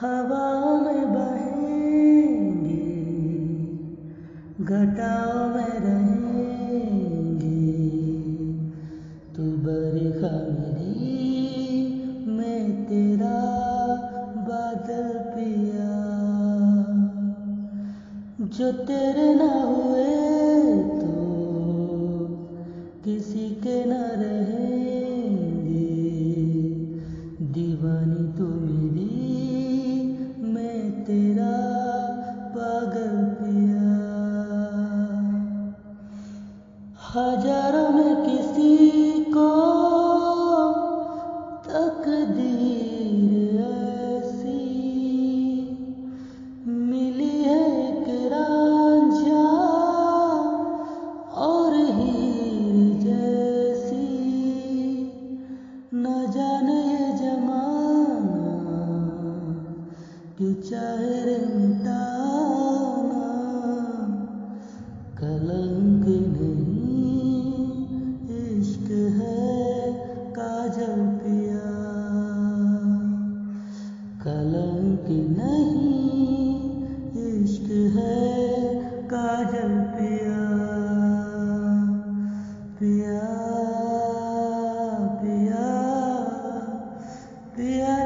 हवाओं में बहेंगे घटाओं में रहेंगे। तू बरखा मेरी मैं तेरा बादल पिया, जो तेरे ना हुए हज़ारों में किसी को तकदीर ऐसी मिली है एक रांझा और हीर जैसी। न जाने जमाना क्यों चाहे कलंक नहीं इश्क है काजल पिया कलंक नहीं इश्क है काजल पिया पिया पिया पिया।